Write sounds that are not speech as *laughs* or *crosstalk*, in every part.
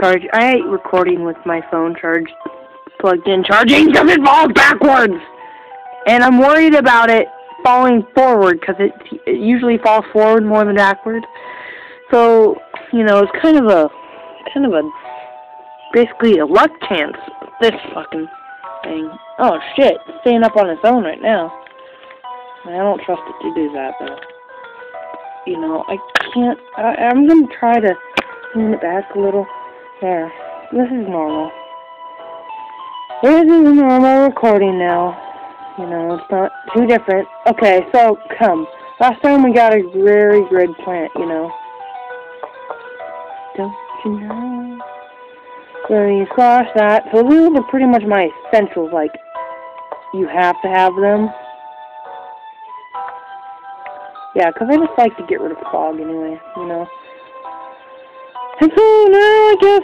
charge. I hate recording with my phone charged, plugged in, charging because it falls backwards, and I'm worried about it falling forward because it, it usually falls forward more than backward. So you know, it's kind of a kind of a basically a luck chance. This fucking thing. Oh shit, it's staying up on its own right now. I don't trust it to do that though. You know, I can't. I, I'm gonna try to turn it back a little. There. This is normal. This is a normal recording now. You know, it's not too different. Okay, so, come. Last time we got a very good plant, you know. Don't you know? So you squash that. So these are pretty much my essentials, like, you have to have them. Yeah, because I just like to get rid of fog anyway, you know. And so now I guess,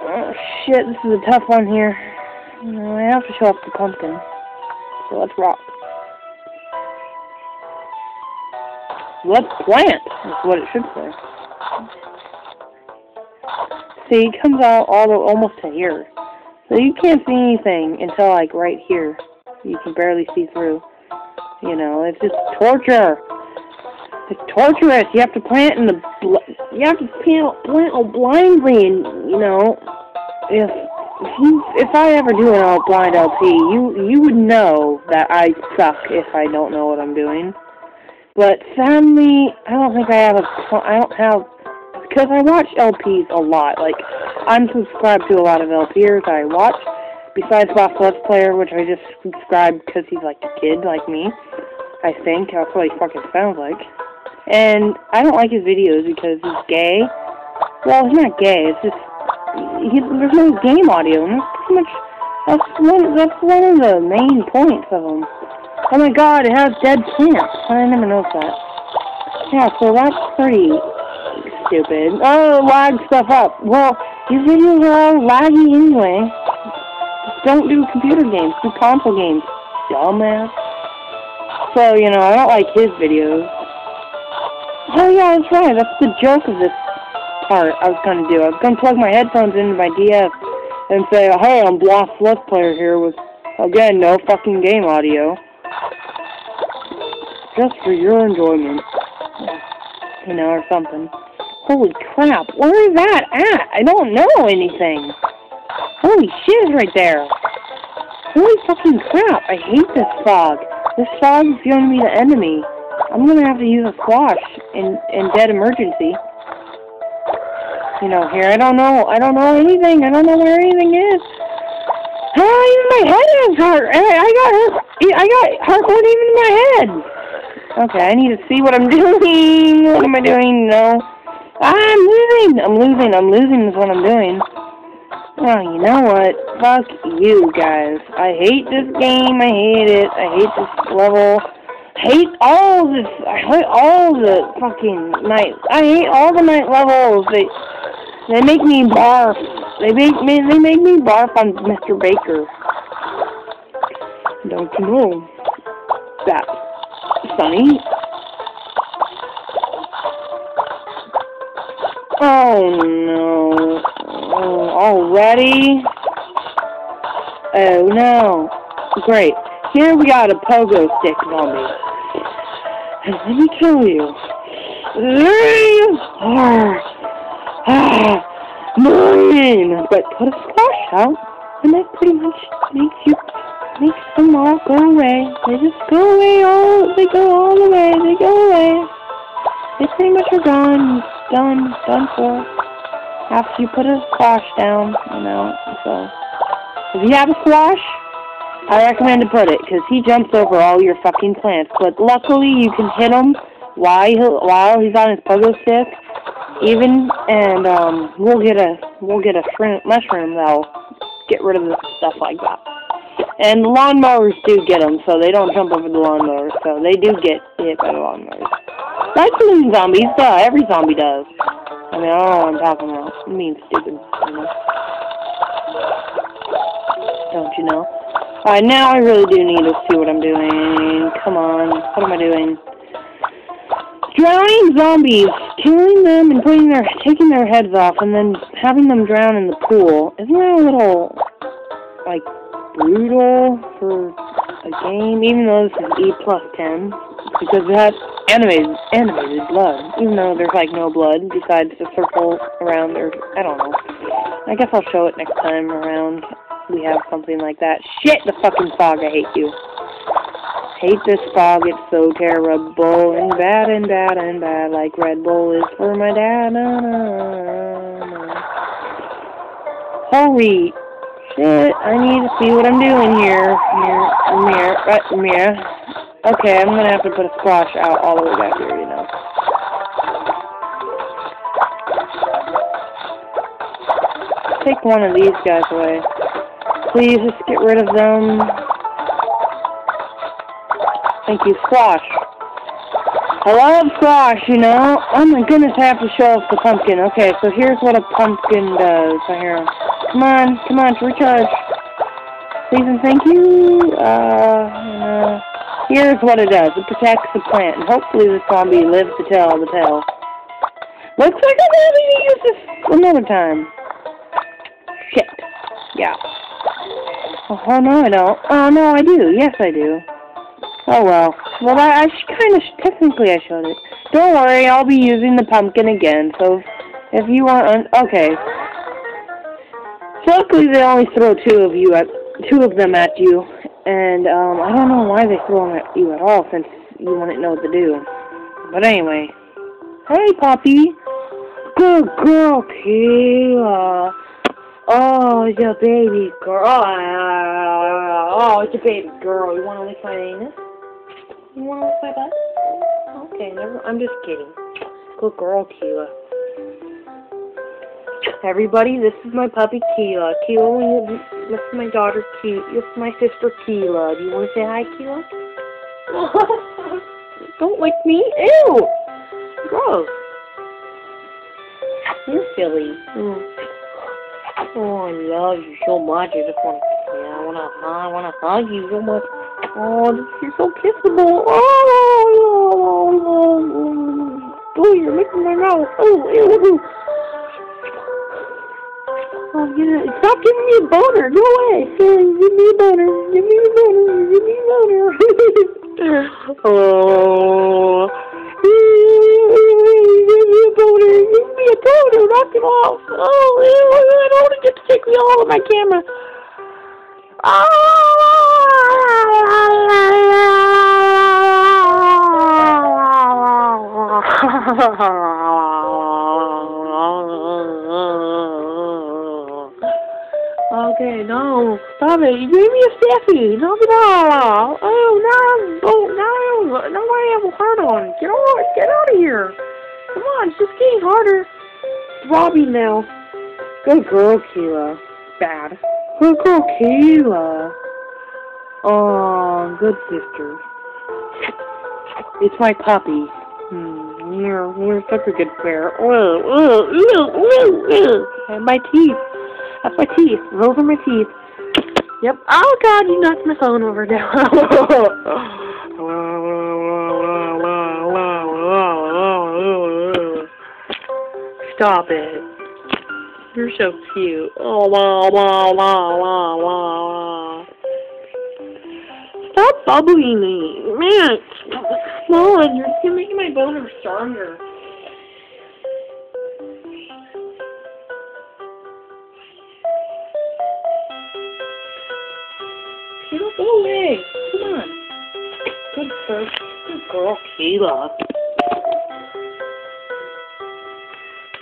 oh shit, this is a tough one here. I have to show off the pumpkin. So let's rock. Let's plant, That's what it should say. See, it comes out all the, almost to here. So you can't see anything until like right here. You can barely see through. You know, it's just torture. It's torturous. You have to plant in the you have to plant plant blindly, and you know, if if you if I ever do an all blind LP, you you would know that I suck if I don't know what I'm doing. But sadly, I don't think I have a I don't have because I watch LPs a lot. Like I'm subscribed to a lot of LPers I watch. Besides Boss Let's Player, which I just subscribed because he's like a kid like me. I think that's what he fucking sounds like. And I don't like his videos because he's gay. Well, he's not gay. It's just he, there's no game audio, and that's pretty much that's one that's one of the main points of them. Oh my God, it has dead plants. I never noticed that. Yeah, so that's pretty stupid. Oh, lag stuff up. Well, these videos are all laggy anyway. Don't do computer games. Do console games, dumbass. So you know, I don't like his videos. Oh yeah, that's right. That's the joke of this part I was going to do. I was going to plug my headphones into my DS and say, hey, I'm Bloss Let's Player here with, again, no fucking game audio. Just for your enjoyment. *sighs* You know, or something. Holy crap, where is that at? I don't know anything. Holy shit right there. Holy fucking crap, I hate this fog. This fog is going to be the enemy. I'm gonna have to use a squash in in dead emergency. You know, here I don't know. I don't know anything. I don't know where anything is. Oh, even my head is hurt. I, I got hurt. I got hurt even in my head. Okay, I need to see what I'm *laughs* doing. What am I doing? No. I'm losing. I'm losing. I'm losing is what I'm doing. Oh, you know what? Fuck you guys. I hate this game. I hate it. I hate this level hate all this. I hate all the fucking night. I hate all the night levels. They they make me barf. They make me they make me barf on Mr. Baker. Don't you know that, Sonny? Oh no! Oh, already? Oh no! Great. Here we got a pogo stick zombie. And let me tell you, they are ah. But put a splash out, and that pretty much makes you makes them all go away. They just go away all they go all the way. They go away. They pretty much are gone, done, done for. After you put a squash down, you know. So if you have a squash, I recommend to put it, because he jumps over all your fucking plants. But luckily, you can hit him while, he, while he's on his pogo stick, even, and um, we'll get a we'll get a mushroom that'll get rid of the stuff like that. And lawnmowers do get them, so they don't jump over the lawnmowers, so they do get hit by the lawnmowers. Like balloon zombies, duh, every zombie does. I mean, I don't know what I'm talking about. I mean, stupid. You know? Don't you know? Alright, now I really do need to see what I'm doing. Come on. What am I doing? drowning zombies, killing them and putting their taking their heads off, and then having them drown in the pool. Isn't that a little like brutal for a game? Even though this is E plus ten, because it has animated animated blood. Even though there's like no blood besides the circle around there. I don't know. I guess I'll show it next time around. We have something like that. Shit, the fucking fog. I hate you hate this fog, it's so terrible and bad and bad and bad, like Red Bull is for my dad. Na, na, na. Holy shit, I need to see what I'm doing here. Right, mirror. Okay, I'm gonna have to put a squash out all the way back here, you know. Take one of these guys away. Please just get rid of them. Thank you, squash. I love squash, you know. Oh my goodness, I have to show off the pumpkin. Okay, so here's what a pumpkin does. So here, come on, come on, recharge. Please and thank you. Uh, uh, here's what it does. It protects the plant, and hopefully the zombie lives to tell the tale. Looks like I'm going to use this another time. Shit. Yeah. Oh, no, I don't. Oh, no, I do. Yes, I do. Oh well. Well, I, I kind of technically I showed it. Don't worry, I'll be using the pumpkin again. So if, if you want, okay. So luckily they only throw two of you at two of them at you, and um, I don't know why they throw them at you at all since you wouldn't know what to do. But anyway, hey Poppy, good girl, Kayla. Oh, it's a baby girl. Oh, it's a baby girl. You want to lick my anus? You want to lick my butt? Okay, never. I'm just kidding. Good girl, Keela. Everybody, this is my puppy Keela. Keela, this is my daughter Keela. This is my sister Keela. Do you want to say hi, Keela? *laughs* Don't lick me. Ew! Gross. You're silly. Mm. Oh, I love you so much. I just want to, yeah, I want to, I want to hug you so much. Oh, you're so kissable. Oh, oh, oh, oh, oh. you're making my mouth. Oh, ew. Oh, yeah. Stop giving me a boner. Go away. Give me a boner. Give me a boner. Give me a boner. *laughs* oh. Oh, good sister. It's my puppy. Hmm, you're, you're such a good bear. Oh, oh, oh, oh, oh. And my teeth. That's my teeth. Those are my teeth. Yep. Oh, God, you knocked my phone over now. *laughs* Stop it. You're so cute. Oh, wow, wow, wow, wow, wow. Bubbling me. Man, on, you're, you're making my boner stronger. Kayla, go away. Come on. Good girl. Good girl, Kayla.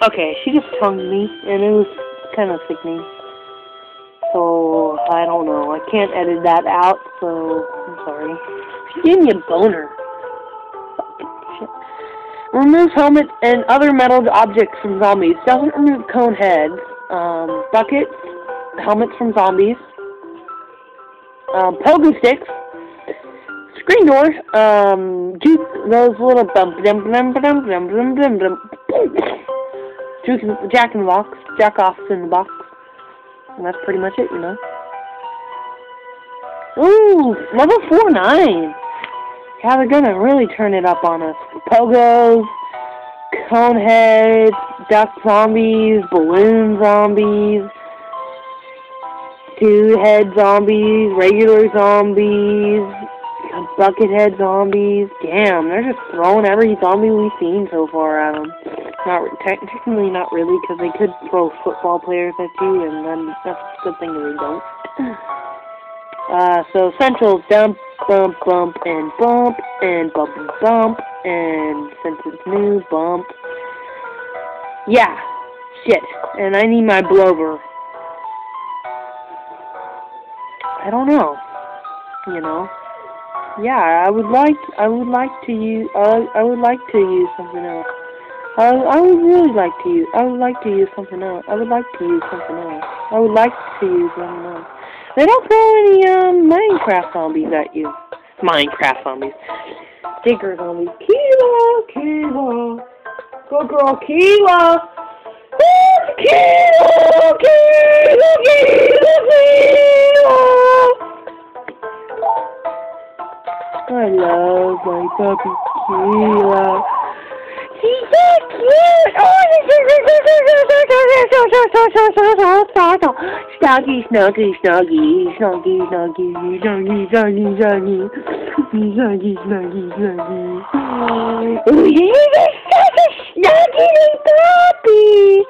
Okay, she just tongued me, and it was kind of sickening. So, I don't know. I can't edit that out, so I'm sorry. Gave me a boner. Removes helmet and other metal objects from zombies. Doesn't remove cone heads. Um, buckets, helmets from zombies. Um, pogo sticks. Screen doors. Um, juke those little bump dum dum dum dum dum dum dum. Juke, jack in the box. Jack offs in the box. And that's pretty much it, you know. Ooh, level 4 9. Yeah, they're gonna really turn it up on us. Pogos, coneheads, duck zombies, balloon zombies, two head zombies, regular zombies, buckethead zombies. Damn, they're just throwing every zombie we've seen so far at them. Not technically, not really, because they could throw football players at you, and then that's a good thing that they don't. *laughs* Uh, so Central dump, bump, bump, and bump, and bump and bump, and since it's new, bump. Yeah, shit. And I need my Blover. I don't know. You know. Yeah, I would like I would like to use uh, I would like to use something else. I I would really like to use I would like to use something else. I would like to use something else. I would like to use something else. They don't throw any um Minecraft zombies at you. Minecraft zombies. Digger zombies. Kilo, Kilo. Good girl, Kilo. Kilo, Kilo, Kilo, Kilo. I love my puppy Kilo. She's so cute! Oh, Snuggy, snuggy, snuggy, snuggy, snuggy, snuggy, snuggy, snuggy, snuggy, snuggy, snuggy. Oh, you're such a snuggy puppy! Oh, this is so wow, wow, wow, wow,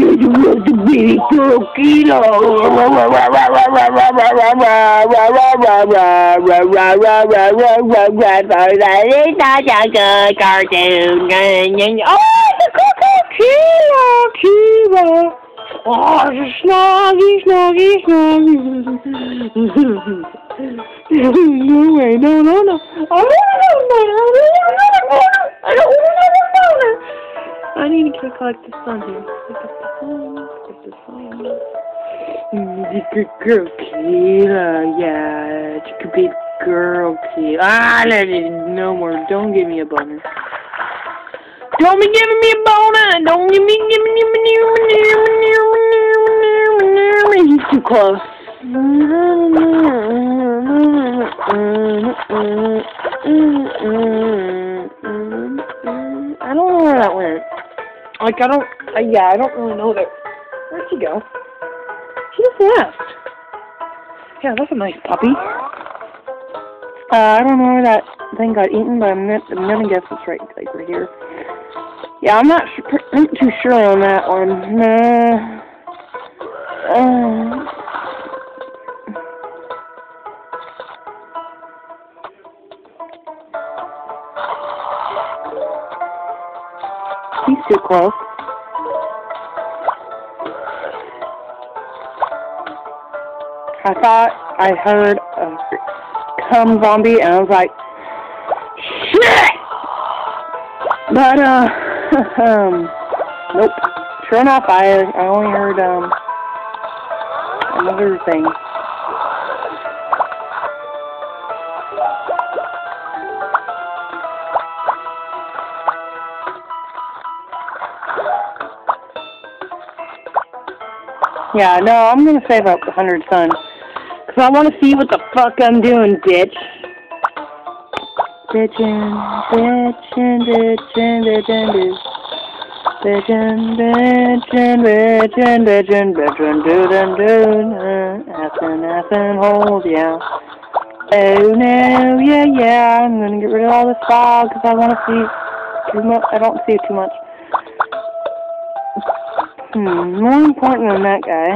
you want to be coquito. Oh, the coquito, snoggy, snoggy, snoggy. No way, no, no, no. I need to collect this on here. Pick up the sun. Get up the phone. You good girl, Kayla. Uh, yeah, you could be girl, Kayla. Ah, that is no more. Don't give me a boner. Don't be giving me a boner. Don't give me give me give me give me give me give me He's too close. Mm-hmm. Mm-hmm. Mm-hmm. Like, I don't, uh, yeah, I don't really know that. Where'd she go? She just left. Yeah, that's a nice puppy. Uh, I don't know where that thing got eaten, but I'm, not, I'm gonna guess it's right, like, right here. Yeah, I'm not I'm not too sure on that one. Nah. Uh, close. I thought I heard a come zombie, and I was like, shit! But, uh, *laughs* um, nope. Sure enough, I, I only heard, um, another thing. Yeah, no, I'm gonna save up a hundred sun. Cause I wanna see what the fuck I'm doing, bitch. Bitchin', bitchin', bitchin', bitchin', bitchin', bitchin', bitchin', bitchin', bitchin', doodin', doodin', effin', effin', hold, yeah. Oh no, yeah, yeah, I'm gonna get rid of all this fog because I wanna see too much, I don't see too much. Hmm, more important than that guy.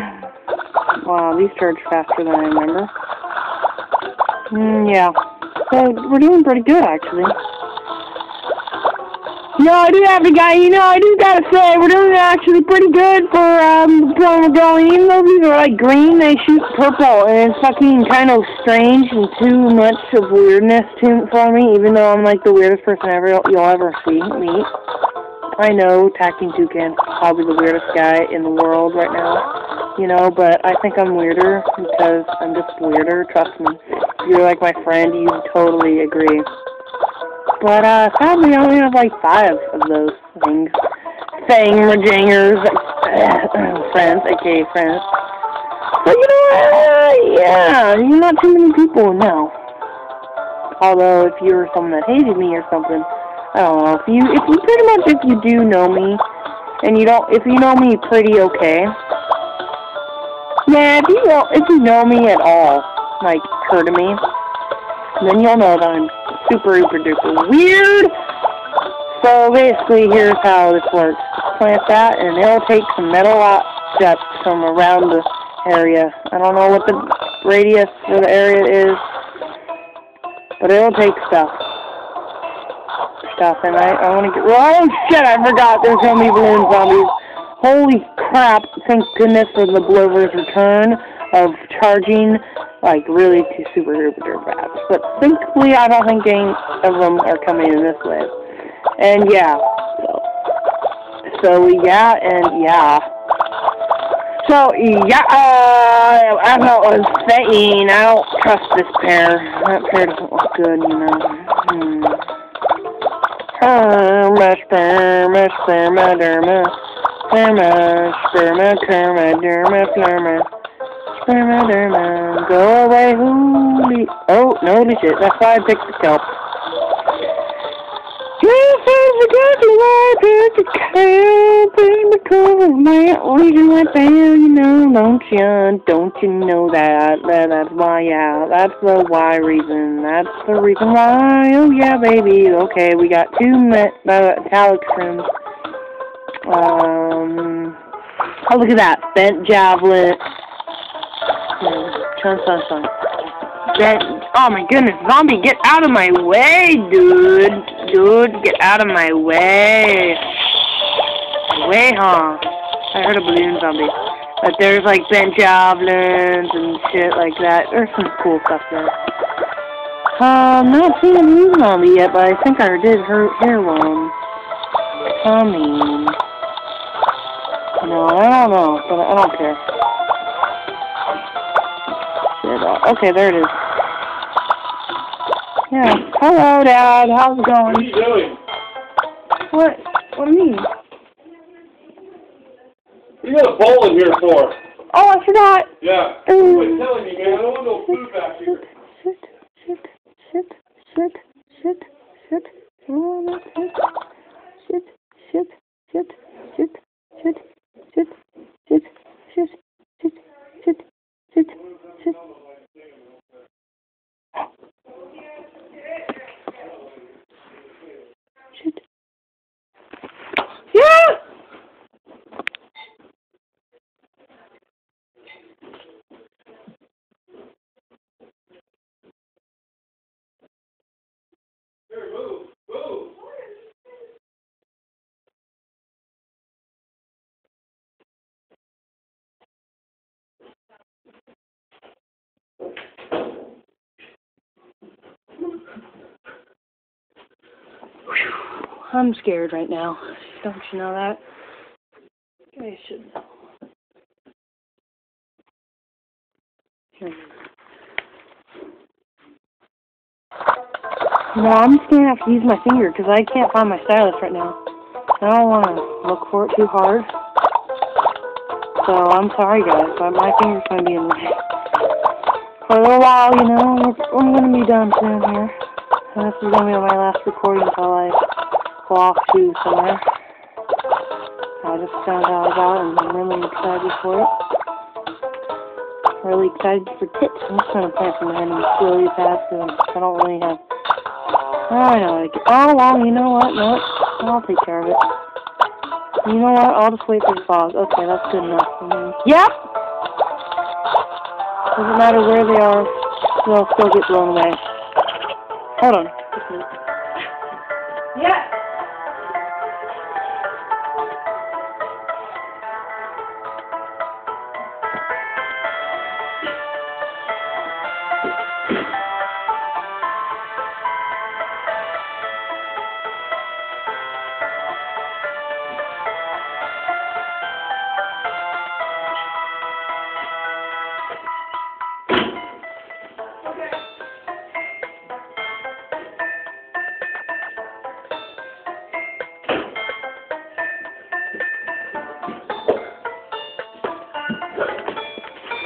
Wow, these charge faster than I remember. Hmm, yeah. So, we're doing pretty good, actually. No, I do have a guy. You know, I do gotta say, we're doing actually pretty good for um promo going. Even though these are like green, they shoot purple, and it's fucking kind of strange and too much of weirdness to for me. Even though I'm like the weirdest person ever you'll ever see meet. I know Tacking Toucan's probably the weirdest guy in the world right now, you know, but I think I'm weirder because I'm just weirder. Trust me. You're like my friend, you totally agree. But uh, sadly, I only have like five of those things. Thingamajingers, *coughs* friends, aka friends. But you know what? Yeah, you're not too many people now. Although, if you were someone that hated me or something, I. If you, if you pretty much, if you do know me, and you don't, if you know me pretty okay, yeah, if you know, if you know me at all, like, heard of me, then you'll know that I'm super, super duper weird. So basically, here's how this works. Plant that, and it'll take some metal steps from around the area. I don't know what the radius for the area is, but it'll take stuff. Stuff, and I, I want to get. Oh shit! I forgot. There's gonna be balloon zombies. Holy crap! Thank goodness for the Blover's return of charging like really two super duper bad. But thankfully, I don't think any of them are coming in this way. And yeah, so so yeah, and yeah. So yeah, uh, as I was saying, I don't trust this pair. That pair doesn't look good, you know. Hmm. Sperma, sperma, sperma, derma, sperma, sperma, kerma, derma, flurma. Go away, holy. Oh, no, holy shit. That's why I picked the kelp. This is exactly why I picked the kelp. Of my right there, you know, don't you? Don't you know that? that? That's why, yeah. That's the why reason. That's the reason why. Oh, yeah, baby. Okay, we got two metallic rooms. Um. Oh, look at that. Bent javelin. Chun Sun Sun. That, oh my goodness, zombie, get out of my way, dude. Dude, get out of my way. Way, huh? I heard a balloon zombie. But there's like bent javelins and shit like that. There's some cool stuff there. Um, not seeing a balloon zombie yet, but I think I did hear one coming. No, I don't know, but I don't care. Okay, there it is. Yeah. Hello, Dad. How's it going? What are you doing? What? What do you mean? What you got a bowl in here for? Oh, I forgot. Yeah. Um, Quit telling me, man. I don't want no food back here. I'm scared right now. Don't you know that? I should know. No, I'm just gonna have to use my finger because I can't find my stylus right now. I don't want to look for it too hard. So I'm sorry, guys, but my finger's gonna be in the way. For a little while, you know, I'm gonna be done soon here. And this is gonna be my last recording until I go off to somewhere. I just found out about and I'm really excited for it. Really excited for tips. I'm just gonna plant some really fast because I don't really have. I know. Like, oh, well, you know what? No, I'll take care of it. You know what? I'll just wait for the fog. Okay, that's good enough for me. Yep! Doesn't matter where they are, they'll still get blown away. Hold on.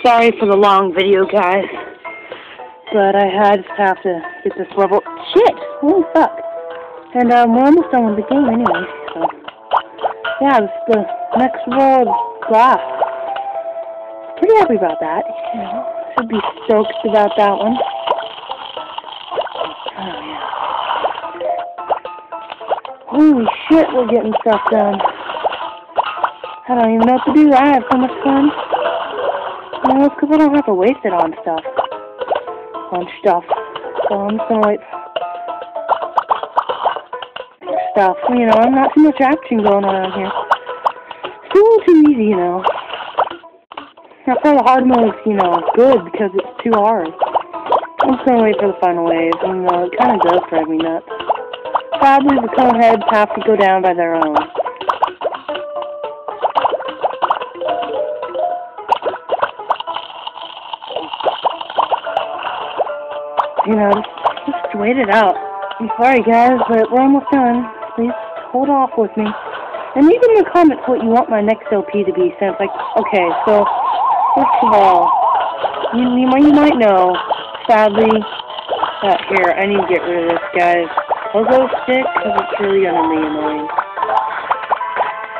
Sorry for the long video, guys. But I had have to get this level. Shit! Holy fuck! And um, we're almost done with the game anyway, so. Yeah, this is the next world glass. Pretty happy about that, you know. Should be stoked about that one. Oh, yeah. Holy shit, we're getting stuff done. I don't even know what to do. I have so much fun. Know, it's because I don't have to waste it on stuff. On stuff. So I'm just gonna wait stuff. You know, I'm not too much action going on here. It's a little too easy, you know. That's why the hard mode is, you know, good because it's too hard. I'm just gonna wait for the final wave, and uh, it kind of does drive me nuts. Sadly, the cone heads have to go down by their own. You know, just, wait it out. I'm sorry, guys, but we're almost done. Please hold off with me. And leave in the comments what you want my next LP to be, since, like, okay, so, first of all, you, you, might, you might know, sadly, that here, I need to get rid of this, guys. Pogo stick, because it's really gonna be annoying.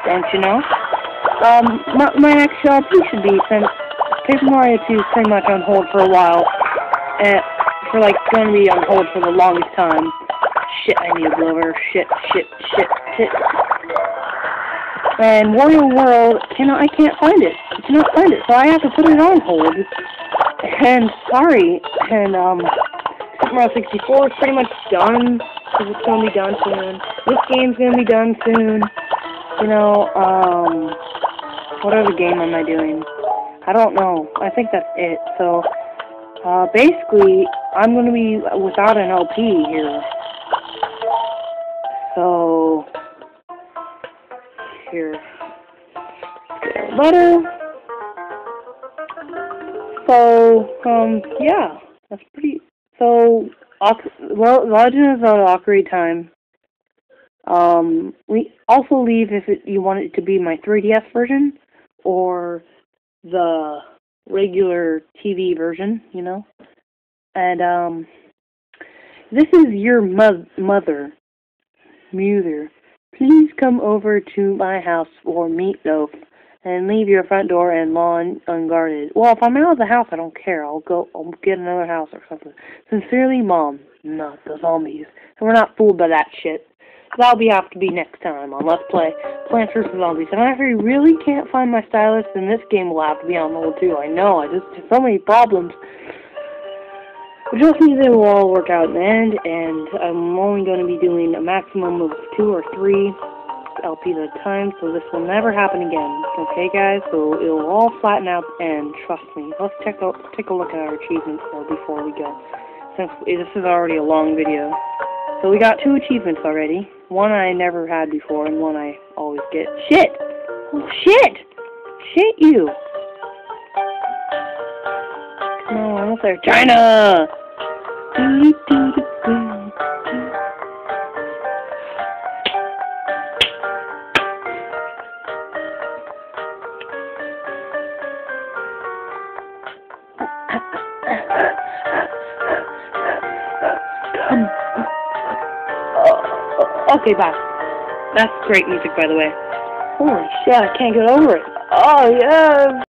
Don't you know? Um, my, my next LP should be, since Paper Mario 2 is pretty much on hold for a while, and for like gonna be on hold for the longest time. Shit, I need a Blover. Shit, shit, shit, shit. And Wario World, you know, I can't find it. I cannot find it, so I have to put it on hold. And sorry, and um, Super Mario 64 is pretty much done because it's gonna be done soon. This game's gonna be done soon. You know, um, what other game am I doing? I don't know. I think that's it. So, uh, basically, I'm going to be without an LP here. So, here. Get a letter. So, um, yeah, that's pretty, so, well, Legend is Zelda Ocarina Time. Um, we also leave if it, you want it to be my 3DS version, or the regular TV version, you know. And um, this is your mo mother, Muther. Please come over to my house for meatloaf and leave your front door and lawn unguarded. Well, if I'm out of the house, I don't care. I'll go. I'll get another house or something. Sincerely, Mom. Not the zombies. And we're not fooled by that shit. That'll be have to be next time on Let's Play Plants vs. Zombies. And if I really can't find my stylus, then this game will have to be on hold too. I know, I just have so many problems. But just me, they will all work out in the end, and I'm only going to be doing a maximum of two or three LPs at a time, so this will never happen again. Okay, guys? So it will all flatten out, and trust me. Let's check out, take a look at our achievements though before we go, since this is already a long video. So we got two achievements already. One I never had before, and one I always get. Shit! Oh, shit! Shit you! Come on, almost there. China! Okay, bye. That's great music, by the way. Holy shit, I can't get over it. Oh, yeah.